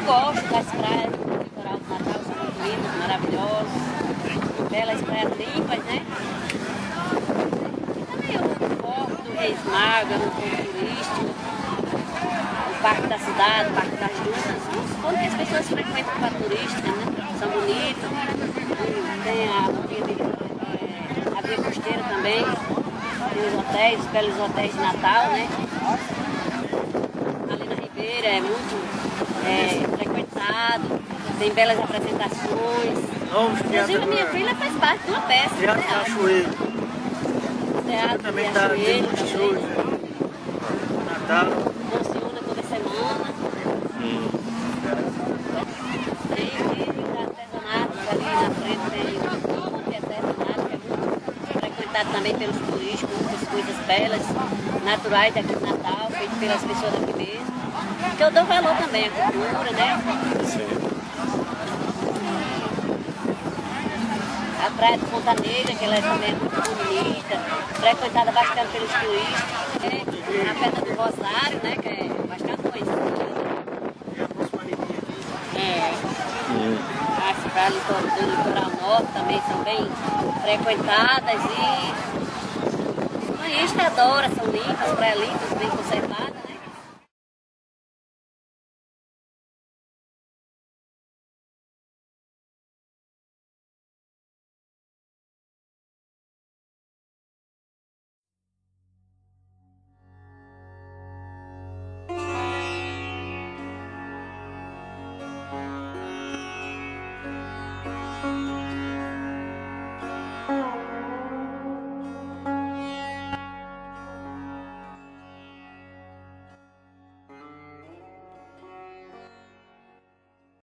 gosto das praias do litoral do Natal, são lindas, maravilhosas, belas praias limpas, né? E também o Porto do Reis Magos, um ponto turístico, o Parque da Cidade, o Parque das Dunas, que as pessoas frequentam para turística, né? São bonitos, tem a é, a via costeira também, tem os hotéis, os belos hotéis de Natal, né? Ali na Ribeira é muito é, frequentado, tem belas apresentações. Novos Inclusive minha filha faz parte de uma peça. Teatro né? Cachoeiro. Teatro Também tá Riachuelo tem muitos shows. né? Natal. Funciona toda semana. Tem vídeos, artesanatos ali na frente, tem um monte artesanato que é muito frequentado também pelos turistas, muitas coisas belas, naturais daqui de Natal, feitas pelas pessoas daqui mesmo. Eu dou valor também à cultura, né? A praia de Ponta Negra, que ela é também muito bonita, frequentada bastante pelos turistas. né? A Pedra do Rosário, né? Que é bastante conhecida. É. As praias do litoral norte também são bem frequentadas e turistas adoram, são limpas, praias limpas, bem conservadas.